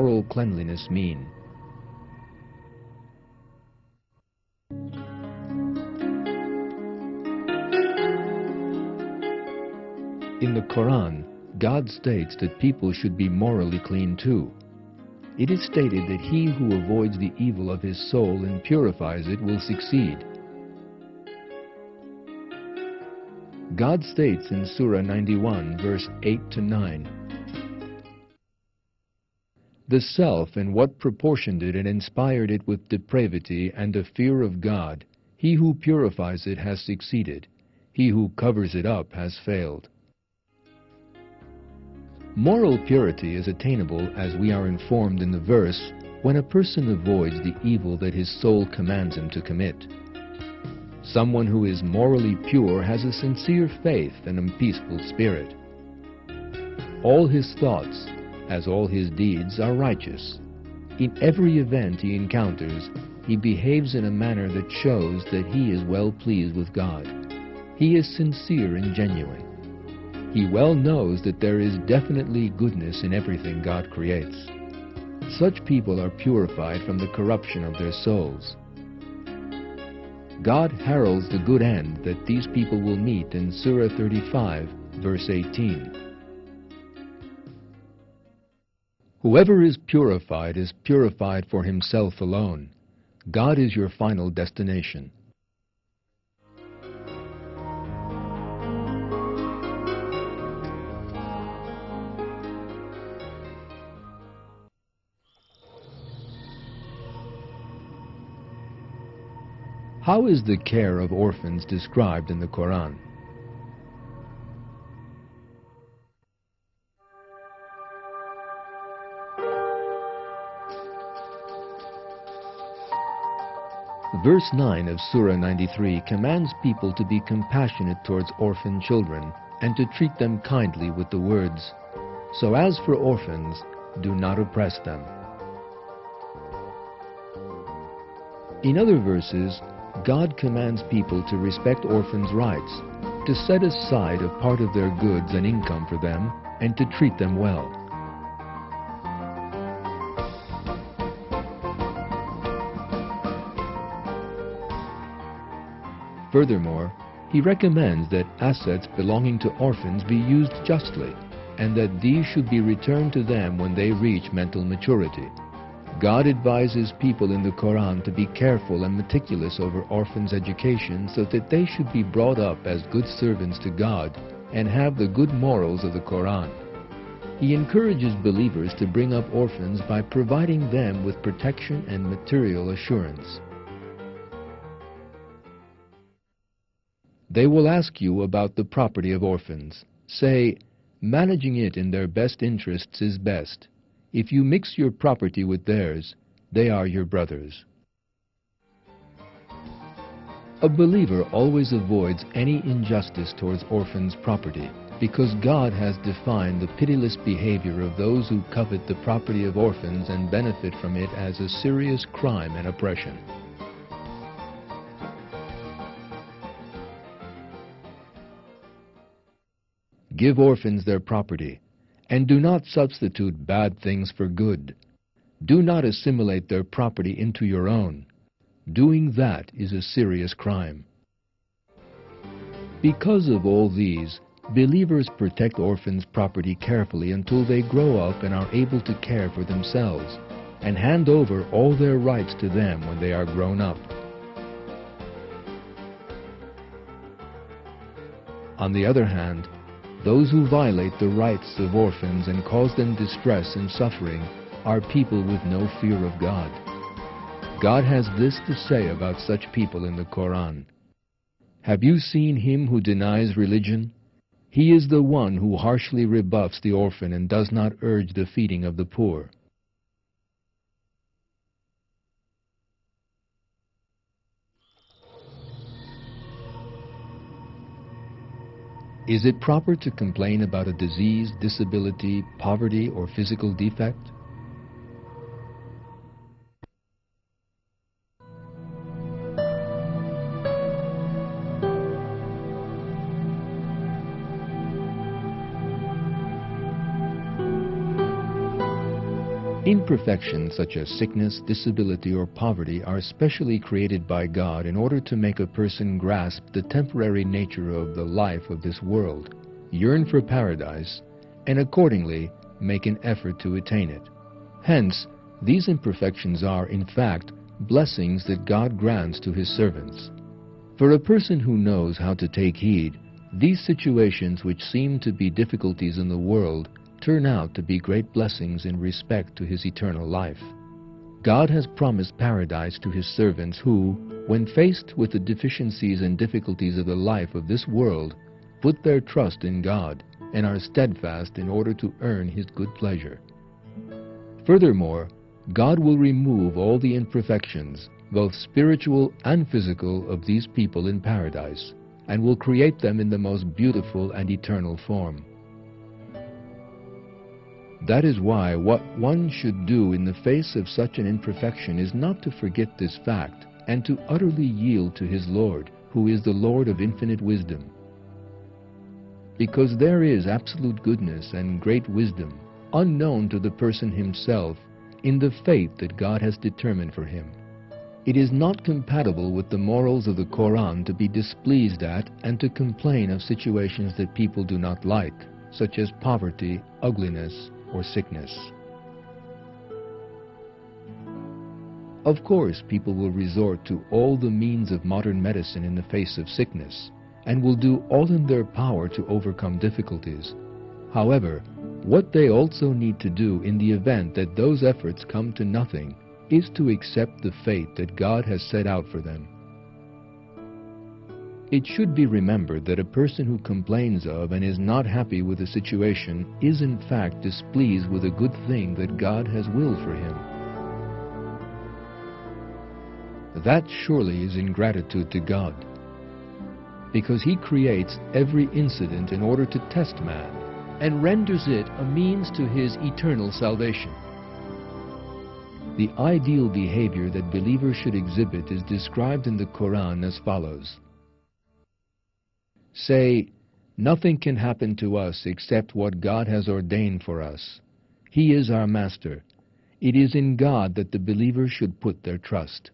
moral cleanliness mean? In the Quran, God states that people should be morally clean too. It is stated that he who avoids the evil of his soul and purifies it will succeed. God states in Surah 91, verse 8 to 9, The self in what proportion did it inspired it with depravity and a fear of God, he who purifies it has succeeded, he who covers it up has failed. Moral purity is attainable, as we are informed in the verse, when a person avoids the evil that his soul commands him to commit. Someone who is morally pure has a sincere faith and a peaceful spirit. All his thoughts, as all his deeds, are righteous. In every event he encounters, he behaves in a manner that shows that he is well pleased with God. He is sincere and genuine. He well knows that there is definitely goodness in everything God creates. Such people are purified from the corruption of their souls. God heralds the good end that these people will meet in Surah 35, verse 18. Whoever is purified is purified for himself alone. God is your final destination. How is the care of orphans described in the Quran? Verse 9 of Surah 93 commands people to be compassionate towards orphan children and to treat them kindly with the words, So as for orphans, do not oppress them. In other verses, God commands people to respect orphans' rights, to set aside a part of their goods and income for them, and to treat them well. Furthermore, he recommends that assets belonging to orphans be used justly, and that these should be returned to them when they reach mental maturity. God advises people in the Quran to be careful and meticulous over orphans' education so that they should be brought up as good servants to God and have the good morals of the Quran. He encourages believers to bring up orphans by providing them with protection and material assurance. They will ask you about the property of orphans. Say, managing it in their best interests is best. If you mix your property with theirs, they are your brothers. A believer always avoids any injustice towards orphans' property because God has defined the pitiless behavior of those who covet the property of orphans and benefit from it as a serious crime and oppression. Give orphans their property and do not substitute bad things for good. Do not assimilate their property into your own. Doing that is a serious crime. Because of all these, believers protect orphans' property carefully until they grow up and are able to care for themselves, and hand over all their rights to them when they are grown up. On the other hand, those who violate the rights of orphans and cause them distress and suffering are people with no fear of God. God has this to say about such people in the Quran. Have you seen him who denies religion? He is the one who harshly rebuffs the orphan and does not urge the feeding of the poor. Is it proper to complain about a disease, disability, poverty, or physical defect? Imperfections such as sickness, disability, or poverty are specially created by God in order to make a person grasp the temporary nature of the life of this world, yearn for paradise, and accordingly make an effort to attain it. Hence, these imperfections are, in fact, blessings that God grants to His servants. For a person who knows how to take heed, these situations which seem to be difficulties in the world turn out to be great blessings in respect to his eternal life. God has promised paradise to his servants who, when faced with the deficiencies and difficulties of the life of this world, put their trust in God and are steadfast in order to earn his good pleasure. Furthermore, God will remove all the imperfections, both spiritual and physical, of these people in paradise, and will create them in the most beautiful and eternal form. That is why what one should do in the face of such an imperfection is not to forget this fact and to utterly yield to his Lord, who is the Lord of infinite wisdom. Because there is absolute goodness and great wisdom, unknown to the person himself, in the fate that God has determined for him. It is not compatible with the morals of the Koran to be displeased at and to complain of situations that people do not like, such as poverty, ugliness, or sickness. Of course, people will resort to all the means of modern medicine in the face of sickness, and will do all in their power to overcome difficulties. However, what they also need to do in the event that those efforts come to nothing is to accept the fate that God has set out for them. It should be remembered that a person who complains of and is not happy with a situation is in fact displeased with a good thing that God has willed for him. That surely is ingratitude to God, because he creates every incident in order to test man and renders it a means to his eternal salvation. The ideal behavior that believers should exhibit is described in the Quran as follows. Say, Nothing can happen to us except what God has ordained for us. He is our Master. It is in God that the believers should put their trust.